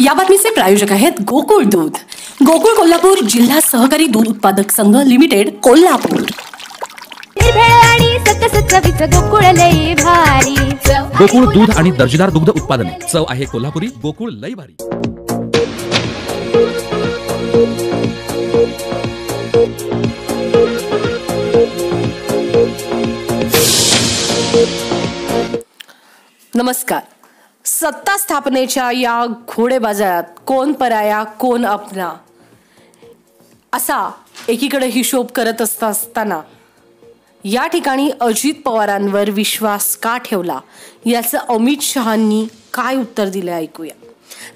या बातमीचे प्रायोजक आहेत गोकुळ दूध. गोकुळ कोल्हापूर जिल्हा सहकारी दूध उत्पादक संघ लिमिटेड कोल्हापूर. गोकुळ दूध आणि दर्जेदार दुग्ध उत्पादने. चव आहे कोल्हापुरी गोकुळ लई भारी. नमस्कार. सत्ता स्थापनेच्या या घोडेबाजारात कोण पराया कोण अपना? असा एकीकडे हिशोब करत असताना या ठिकाणी अजित पवारांवर विश्वास का ठेवला? याचं अमित शहांनी काय उत्तर दिलं ऐकूया.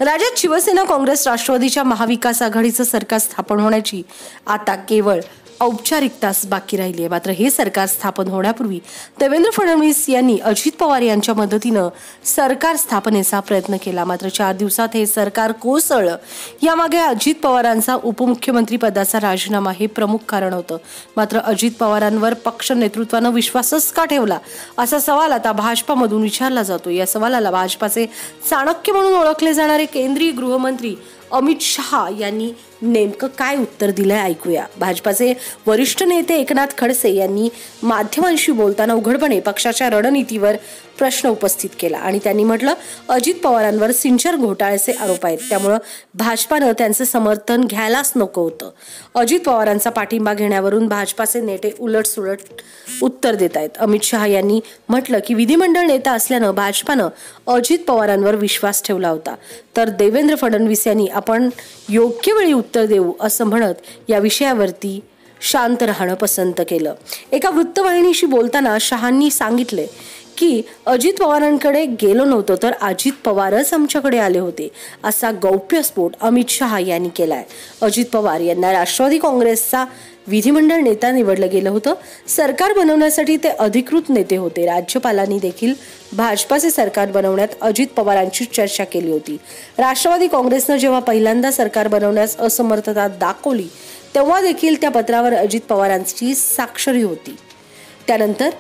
राज्यात शिवसेना काँग्रेस राष्ट्रवादीच्या महाविकास आघाडीचं सरकार स्थापन होण्याची आता केवळ औपचारिकताच बाकी राहिली आहे. मात्र हे सरकार स्थापन होण्यापूर्वी देवेंद्र फडणवीस यांनी अजित पवार यांच्या मदतीनं सरकार स्थापनेचा प्रयत्न केला. मात्र चार दिवसात हे सरकार कोसळलं. यामागे अजित पवारांचा उपमुख्यमंत्री पदाचा राजीनामा हे प्रमुख कारण होतं. मात्र अजित पवारांवर पक्ष नेतृत्वानं विश्वासच का ठेवला? असा सवाल आता भाजपामधून विचारला जातो या सवालाला भाजपाचे चाणक्य म्हणून ओळखले जाणारे केंद्रीय गृहमंत्री अमित शहा यांनी नेमकं काय उत्तर दिलंय ऐकूया. भाजपाचे वरिष्ठ नेते एकनाथ खडसे यांनी माध्यमांशी बोलताना उघडपणे पक्षाच्या रणनीतीवर प्रश्न उपस्थित केला आणि त्यांनी म्हटलं अजित पवारांवर सिंचर घोटाळ्याचे आरोप आहेत. त्यामुळं भाजपानं त्यांचं समर्थन घ्यायलाच नको होतं. अजित पवारांचा पाठिंबा घेण्यावरून भाजपाचे नेते उलटसुलट उत्तर देत आहेत. अमित शहा यांनी म्हटलं की विधिमंडळ नेता असल्यानं भाजपानं अजित पवारांवर विश्वास ठेवला होता. तर देवेंद्र फडणवीस यांनी आपण योग्य वेळी उत्तर देऊ असं म्हणत या विषयावरती शांत राहणं पसंत केलं. एका वृत्तवाहिनीशी बोलताना शहांनी सांगितले की अजित पवारांकडे गेलो नव्हतो तर अजित पवारच आमच्याकडे आले होते असा गौप्यस्फोट अमित शहा यांनी केलाय. अजित पवार यांना राष्ट्रवादी काँग्रेसचा विधिमंडळ नेता निवडलं गेलं होतं. सरकार बनवण्यासाठी ते अधिकृत नेते होते. राज्यपालांनी देखील भाजपाचे सरकार बनवण्यात अजित पवारांची चर्चा केली होती. राष्ट्रवादी काँग्रेसनं जेव्हा पहिल्यांदा सरकार बनवण्यास असमर्थता दाखवली तेव्हा देखील त्या पत्रावर अजित पवारांची स्वाक्षरी होती. त्यानंतर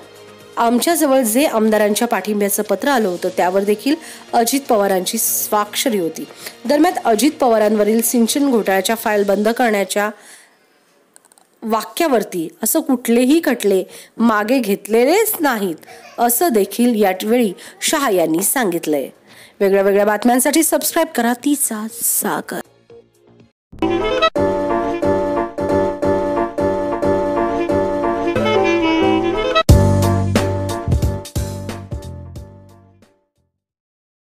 आमच्याजवळ जे आमदारांच्या पाठिंब्याचं पत्र आलं होतं त्यावर देखील अजित पवारांची स्वाक्षरी होती. दरम्यान अजित पवारांवरील सिंचन घोटाळ्याच्या फाईल बंद करण्याच्या वाक्यावरती असं कुठलेही खटले मागे घेतलेलेच नाहीत असं देखील यावेळी शहा यांनी सांगितलंय. वेगळ्या वेगळ्या बातम्यांसाठी सबस्क्राईब करा. तिचा सागर.